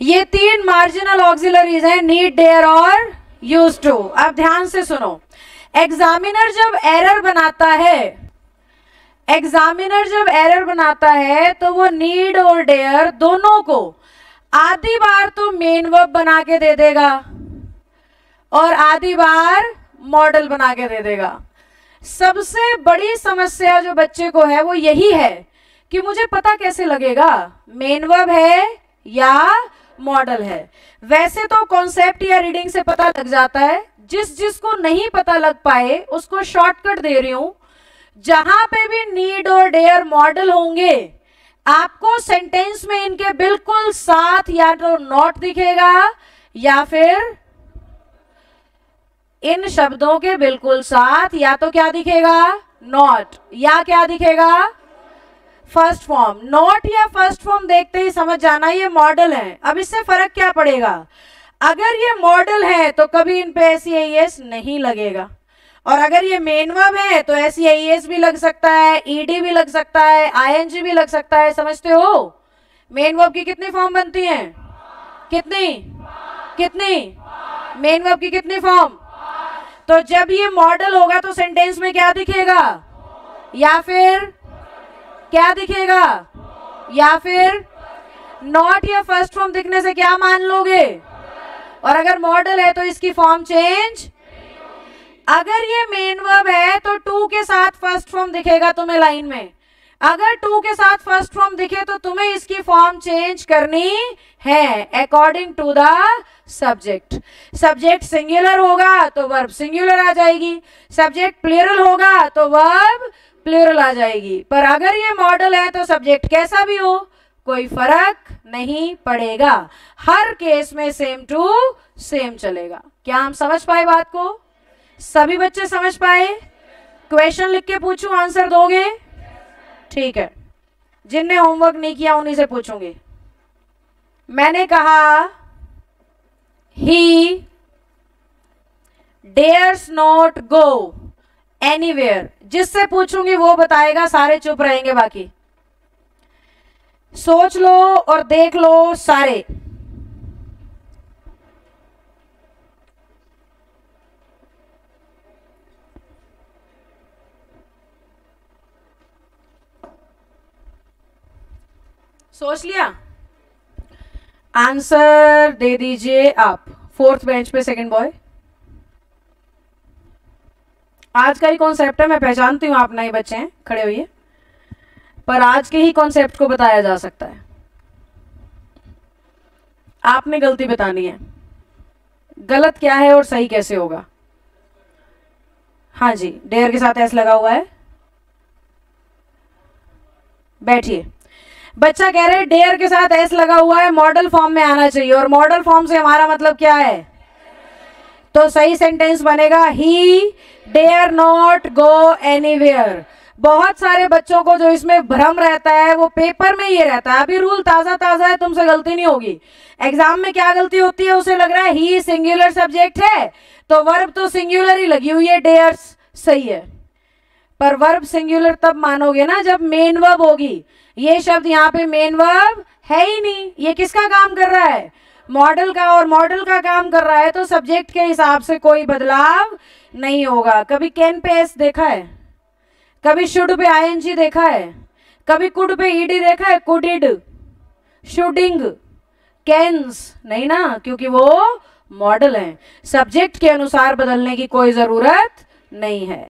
ये तीन marginal auxiliaries हैं नीड डेयर और यूज़ टू अब ध्यान से सुनो। एग्जामिनर जब एरर बनाता है एग्जामिनर जब एरर बनाता है तो वो नीड और डेयर दोनों को आधी बार तो मेन वर्ब बना के दे देगा और आधी बार मॉडल बना के दे देगा। सबसे बड़ी समस्या जो बच्चे को है, वो यही है कि मुझे पता कैसे लगेगा? मेन वर्ब है या मॉडल है। वैसे तो कॉन्सेप्ट या रीडिंग से पता लग जाता है, जिस जिसको नहीं पता लग पाए, उसको शॉर्टकट दे रही हूँ। जहाँ पे भी नीड और डेयर मॉडल होंगे, आपको सेंटेंस में इनके बिल्कुल साथ या तो नॉट दिखेगा, या फिर इन शब्दों के बिल्कुल साथ या तो क्या दिखेगा? नॉट या क्या दिखेगा? फ़र्स्ट फॉर्म, नॉट या फ़र्स्ट फॉर्म देखते ही समझ जाना ये मॉडल है। अब इससे फ़र्क क्या पड़ेगा? अगर ये मॉडल है तो कभी इन पे एस एस नहीं लगेगा। और अगर ये मेन वर्ब है तो एस एस भी लग सकता है ईडी भी लग सकता है आईएनजी भी लग सकता है, समझते हो? मेन वर्ब की कितनी फॉर्म बनती है? कितनी? कितनी? मेन वर्ब की कितनी फॉर्म तो जब ये मॉडल होगा तो सेंटेंस में क्या दिखेगा? या फिर क्या दिखेगा? या फिर नॉट या फ़र्स्ट फॉर्म दिखने से क्या मान लोगे? और अगर मॉडल है तो इसकी फॉर्म चेंज अगर ये मेन वर्ब है तो टू के साथ फ़र्स्ट फॉर्म दिखेगा तुम्हें लाइन में। अगर टू के साथ फ़र्स्ट फॉर्म दिखे तो तुम्हें इसकी फॉर्म चेंज करनी है according to the subject subject singular होगा तो वर्ब सिंगुलर आ जाएगी। सब्जेक्ट प्लेरल होगा तो वर्ब प्लेरल आ जाएगी। पर अगर ये मॉडल है तो सब्जेक्ट कैसा भी हो, कोई फ़र्क नहीं पड़ेगा। हर केस में सेम टू सेम चलेगा। क्या हम समझ पाए बात को? सभी बच्चे समझ पाए? क्वेश्चन लिख के पूछू आंसर दोगे? ठीक है। जिनने होमवर्क नहीं किया, उन्हीं से पूछूँगी। मैंने कहा he dares not go anywhere जिससे पूछूँगी, वो बताएगा, सारे चुप रहेंगे बाकी। सोच लो और देख लो सारे। सोच लिया? आंसर दे दीजिए आप। फोर्थ बेंच पे सेकंड बॉय। आज का ही कॉन्सेप्ट है, मैं पहचानती हूँ आप नए बच्चे हैं, खड़े हुए पर आज के ही कॉन्सेप्ट को बताया जा सकता है। आपने गलती बतानी है। गलत क्या है और सही कैसे होगा? हाँ जी, डेयर के साथ एस लगा हुआ है। बैठिए। बच्चा कह रहे डेयर के साथ एस लगा हुआ है मॉडल फॉर्म में आना चाहिए। और मॉडल फॉर्म से हमारा मतलब क्या है? तो सही सेंटेंस बनेगा he dare not go anywhere बहुत सारे बच्चों को जो इसमें भ्रम रहता है, वो पेपर में ये रहता है। अभी रूल ताज़ा ताज़ा है, तुमसे गलती नहीं होगी। एग्ज़ाम में क्या गलती होती है, उसे लग रहा है ही सिंगुलर सब्जेक्ट है। तो वर्ब तो सिंगुलर ही लगी हुई है डेयर्स सही है। पर वर्ब सिंगुलर तब मानोगे ना, जब मेन वर्ब होगी। ये शब्द यहाँ पे मेन वर्ब है ही नहीं। ये किसका काम कर रहा है? मॉडल का और मॉडल का काम कर रहा है तो सब्जेक्ट के हिसाब से कोई बदलाव नहीं होगा। कभी कैन पे एस देखा है? कभी शुड पे आईएनजी देखा है? कभी कुड पे ईडी देखा है? कुडिड। शुडिंग। कैंस नहीं ना? क्योंकि वो मॉडल है। सब्जेक्ट के अनुसार बदलने की कोई ज़रूरत नहीं है।